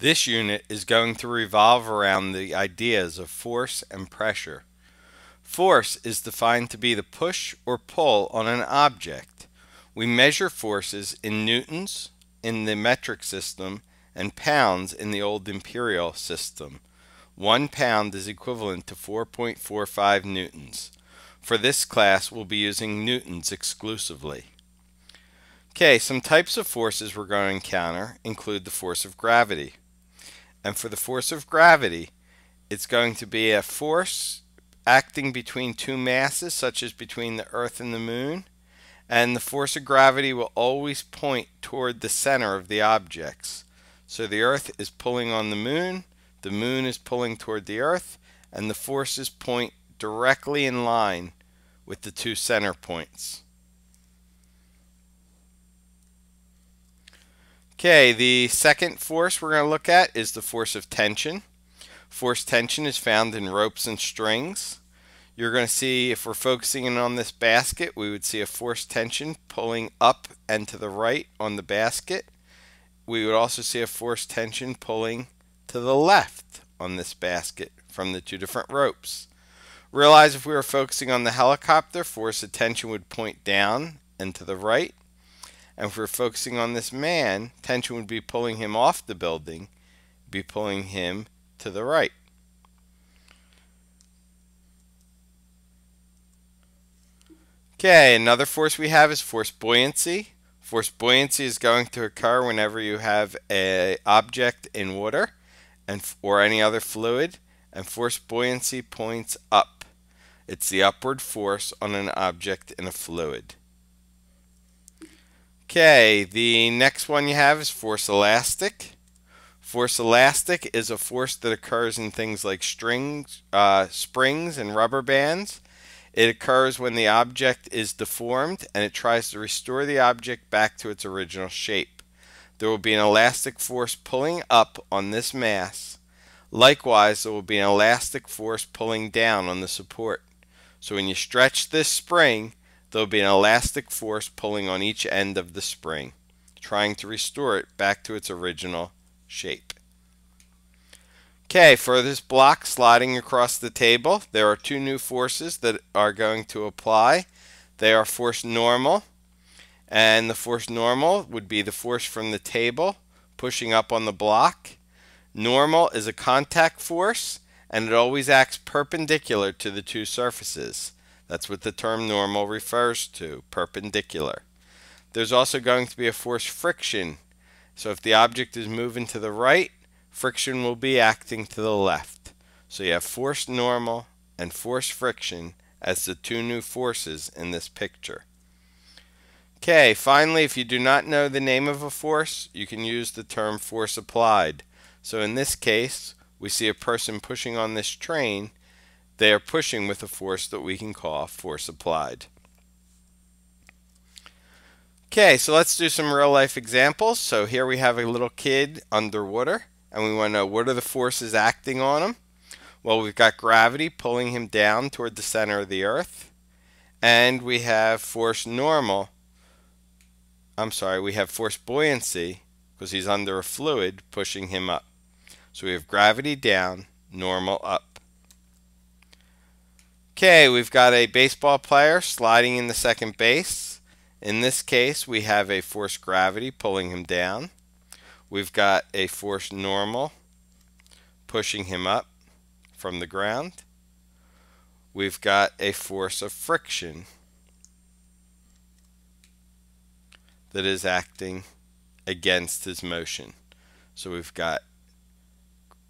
This unit is going to revolve around the ideas of force and pressure. Force is defined to be the push or pull on an object. We measure forces in newtons in the metric system and pounds in the old imperial system. One pound is equivalent to 4.45 newtons. For this class, we'll be using newtons exclusively. Okay, some types of forces we're going to encounter include the force of gravity. And for the force of gravity, it's going to be a force acting between two masses, such as between the Earth and the Moon. And the force of gravity will always point toward the center of the objects. So the Earth is pulling on the Moon, the Moon is pulling toward the Earth, and the forces point directly in line with the two center points. Okay, the second force we're going to look at is the force of tension. Force tension is found in ropes and strings. You're going to see if we're focusing in on this basket, we would see a force tension pulling up and to the right on the basket. We would also see a force tension pulling to the left on this basket from the two different ropes. Realize if we were focusing on the helicopter, force of tension would point down and to the right. And if we're focusing on this man, tension would be pulling him off the building, be pulling him to the right. Okay, another force we have is force buoyancy. Force buoyancy is going to occur whenever you have a object in water and or any other fluid and force buoyancy points up. It's the upward force on an object in a fluid. Okay, the next one you have is force elastic. Force elastic is a force that occurs in things like strings, uh, springs and rubber bands. It occurs when the object is deformed and it tries to restore the object back to its original shape. There will be an elastic force pulling up on this mass. Likewise, there will be an elastic force pulling down on the support. So when you stretch this spring, there will be an elastic force pulling on each end of the spring, trying to restore it back to its original shape. Okay, for this block sliding across the table, there are two new forces that are going to apply. They are force normal, and the force normal would be the force from the table pushing up on the block. Normal is a contact force, and it always acts perpendicular to the two surfaces. That's what the term normal refers to, perpendicular. There's also going to be a force friction. So if the object is moving to the right, friction will be acting to the left. So you have force normal and force friction as the two new forces in this picture. Okay, finally, if you do not know the name of a force, you can use the term force applied. So in this case, we see a person pushing on this train they are pushing with a force that we can call force applied. Okay, so let's do some real life examples. So here we have a little kid underwater, and we want to know what are the forces acting on him. Well, we've got gravity pulling him down toward the center of the earth, and we have force normal. I'm sorry, we have force buoyancy because he's under a fluid pushing him up. So we have gravity down, normal up. Okay, we've got a baseball player sliding in the second base. In this case, we have a force gravity pulling him down. We've got a force normal pushing him up from the ground. We've got a force of friction that is acting against his motion. So we've got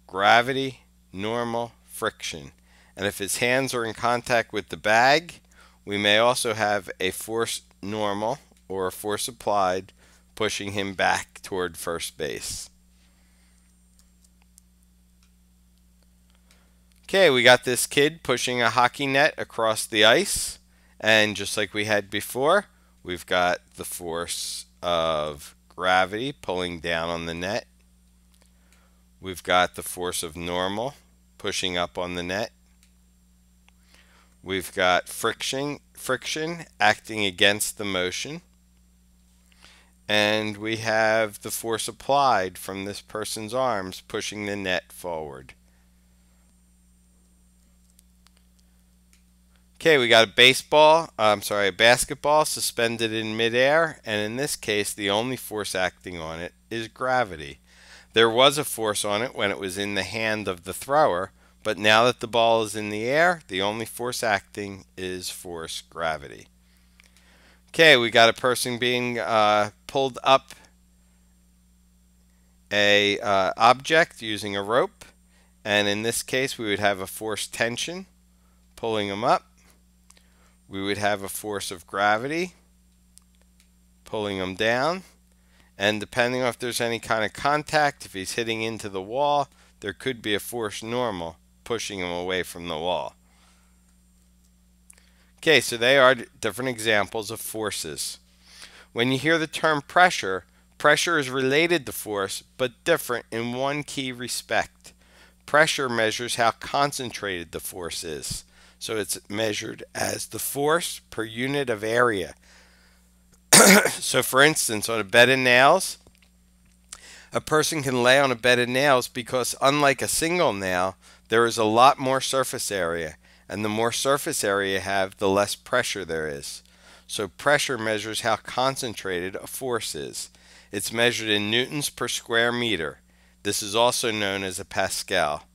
gravity, normal, friction. And if his hands are in contact with the bag, we may also have a force normal or a force applied pushing him back toward first base. Okay, we got this kid pushing a hockey net across the ice. And just like we had before, we've got the force of gravity pulling down on the net. We've got the force of normal pushing up on the net. We've got friction, friction acting against the motion. and we have the force applied from this person's arms pushing the net forward. Okay, we got a baseball, uh, I'm sorry, a basketball suspended in midair, and in this case, the only force acting on it is gravity. There was a force on it when it was in the hand of the thrower, but now that the ball is in the air, the only force acting is force gravity. Okay, we got a person being uh, pulled up a uh, object using a rope, and in this case, we would have a force tension pulling them up we would have a force of gravity pulling them down. And depending on if there's any kind of contact, if he's hitting into the wall, there could be a force normal pushing him away from the wall. Okay, so they are different examples of forces. When you hear the term pressure, pressure is related to force, but different in one key respect. Pressure measures how concentrated the force is. So it's measured as the force per unit of area. so for instance, on a bed of nails, a person can lay on a bed of nails because unlike a single nail, there is a lot more surface area. And the more surface area you have, the less pressure there is. So pressure measures how concentrated a force is. It's measured in newtons per square meter. This is also known as a Pascal.